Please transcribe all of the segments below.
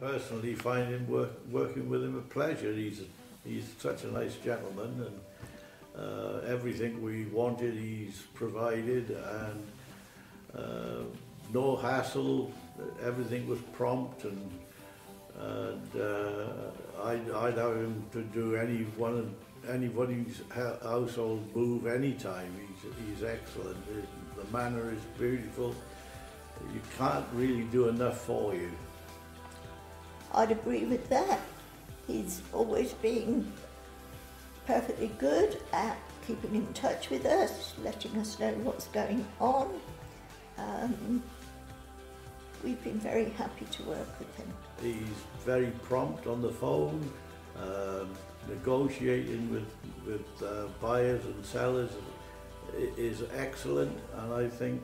Personally, find him work, working with him a pleasure. He's he's such a nice gentleman, and uh, everything we wanted he's provided, and uh, no hassle. Everything was prompt, and and uh, I'd, I'd have him to do any one of anybody's household move anytime. He's he's excellent. The manner is beautiful. You can't really do enough for you. I'd agree with that. He's always been perfectly good at keeping in touch with us, letting us know what's going on. Um, we've been very happy to work with him. He's very prompt on the phone, um, negotiating with, with uh, buyers and sellers is excellent, and I think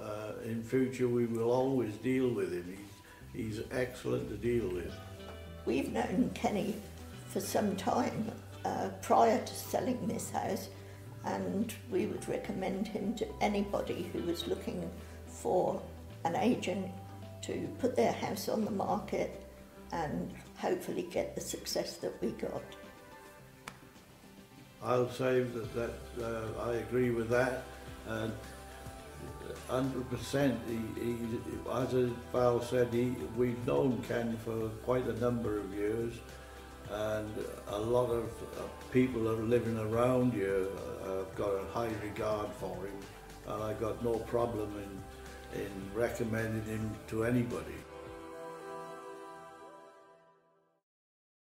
uh, in future we will always deal with him. He's, he's excellent to deal with. We've known Kenny for some time uh, prior to selling this house, and we would recommend him to anybody who was looking for an agent to put their house on the market and hopefully get the success that we got. I'll say that, that uh, I agree with that, and 100%. He, he, as Val said, he, we've known Ken for quite a number of years, and a lot of people that are living around here uh, have got a high regard for him, and I've got no problem in, in recommending him to anybody.